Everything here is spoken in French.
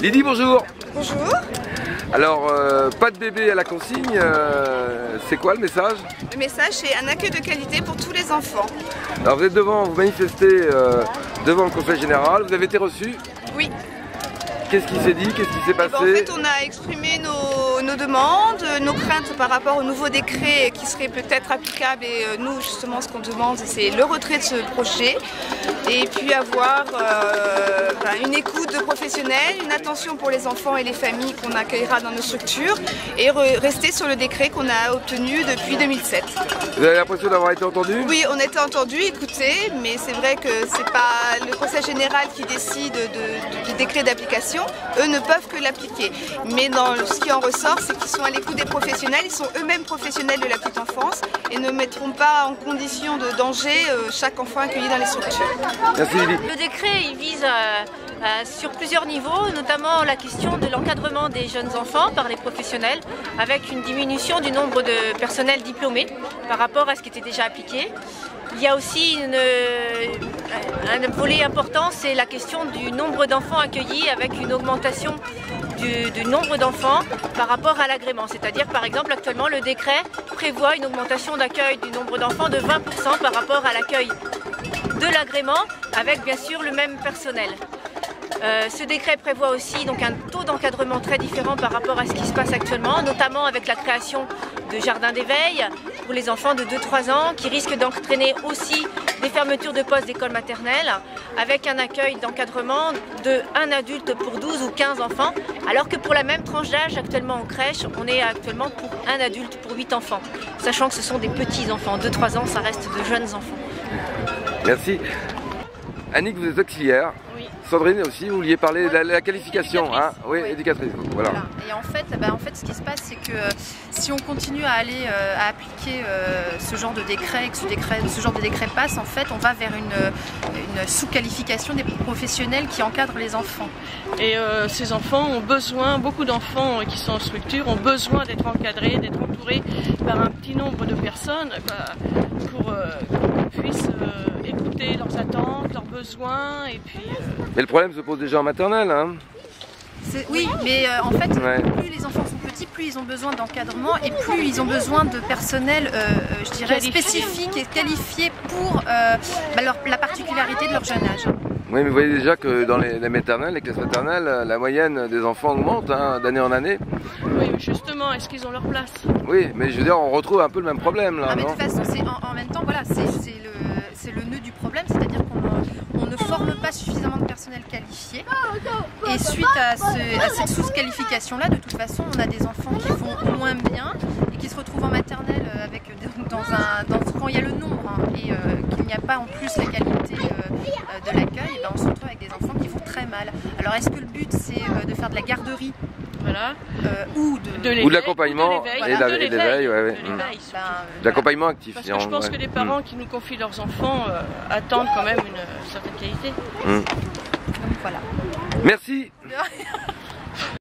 Lydie, bonjour. Bonjour. Alors, euh, pas de bébé à la consigne, euh, c'est quoi le message? Le message c'est un accueil de qualité pour tous les enfants. Alors vous êtes devant, vous manifestez euh, devant le Conseil Général, vous avez été reçu? Oui. Qu'est-ce qui s'est dit? Qu'est-ce qui s'est Eh ben, passé? en fait, on a exprimé nos, nos demandes, nos craintes par rapport au nouveau décret qui serait peut-être applicable. Et euh, nous, justement, ce qu'on demande, c'est le retrait de ce projet. Et puis avoir euh, ben, une écoute de professionnels, une attention pour les enfants et les familles qu'on accueillera dans nos structures. Et re- rester sur le décret qu'on a obtenu depuis 2007. Vous avez l'impression d'avoir été entendu? Oui, on a été entendu, écouté, mais c'est vrai que c'est pas le Conseil général qui décide de- de- du décret d'application. Eux ne peuvent que l'appliquer. Mais dans ce qui en ressort, c'est qu'ils sont à l'écoute des professionnels. Ils sont eux-mêmes professionnels de la petite enfance et ne mettront pas en condition de danger euh, chaque enfant accueilli dans les structures. Merci. Le décret il vise euh, euh, sur plusieurs niveaux, notamment la question de l'encadrement des jeunes enfants par les professionnels, avec une diminution du nombre de personnels diplômés par rapport à ce qui était déjà appliqué. Il y a aussi une, un volet important, c'est la question du nombre d'enfants accueillis avec une augmentation du, nombre d'enfants par rapport à l'agrément. C'est-à-dire, par exemple, actuellement, le décret prévoit une augmentation d'accueil du nombre d'enfants de 20% par rapport à l'accueil de l'agrément avec bien sûr le même personnel. Euh, ce décret prévoit aussi donc un taux d'encadrement très différent par rapport à ce qui se passe actuellement, notamment avec la création de jardins d'éveil pour les enfants de 2-3 ans qui risquent d'entraîner aussi des fermetures de postes d'école maternelle avec un accueil d'encadrement de 1 adulte pour 12 ou 15 enfants alors que pour la même tranche d'âge actuellement en crèche on est actuellement pour un adulte pour 8 enfants sachant que ce sont des petits enfants, 2-3 ans ça reste de jeunes enfants. Merci. Annick, vous êtes auxiliaire. Oui. Sandrine aussi, vous vouliez parler de la, la qualification. Hein oui, Oui. éducatrice. Voilà. Voilà. Et en fait, bah, en fait, ce qui se passe, c'est que euh, si on continue à aller euh, à appliquer euh, ce genre de décret et que ce, décret, ce genre de décret passe, en fait, on va vers une, une sous-qualification des professionnels qui encadrent les enfants. Et euh, ces enfants ont besoin, beaucoup d'enfants qui sont en structure ont besoin d'être encadrés, d'être entourés par un petit nombre de personnes quoi, pour euh, qu'on puisse euh, écouter leurs attentes, leurs besoins et puis euh, Mais le problème se pose déjà en maternelle. Hein Oui, mais euh, en fait, Ouais. plus les enfants sont petits, plus ils ont besoin d'encadrement et plus ils ont besoin de personnel, euh, euh, je dirais, Qualifié. spécifique et qualifié pour euh, bah, leur- la particularité de leur jeune âge. Oui, mais vous voyez déjà que dans les, les maternelles, les classes maternelles, la moyenne des enfants augmente hein, d'année en année. oui, justement, est-ce qu'ils ont leur place Oui, mais je veux dire, on retrouve un peu le même problème là, Ah, mais de toute façon, c'est en, en même temps, voilà, c'est le, nœud du problème, c'est-à-dire qu'on on ne forme pas suffisamment de personnel qualifié. Et suite à, ce- à cette sous-qualification-là, de toute façon, on a des enfants qui vont moins bien et qui se retrouvent en maternelle avec dans un dans, quand il y a le nombre hein, et euh, qu'il n'y a pas en plus la qualité euh, de l'accueil, ben, on se retrouve avec des enfants qui vont très mal. Alors est-ce que le but c'est euh, de faire de la garderie Voilà. euh, ou de, De Ou de l'éveil, l'accompagnement et l'éveil, de l'éveil, ouais, ouais. L'accompagnement actif. Parce que je pense ouais. que les parents qui nous confient leurs enfants euh, attendent quand même une certaine qualité. donc voilà. Mm. Merci. De rien.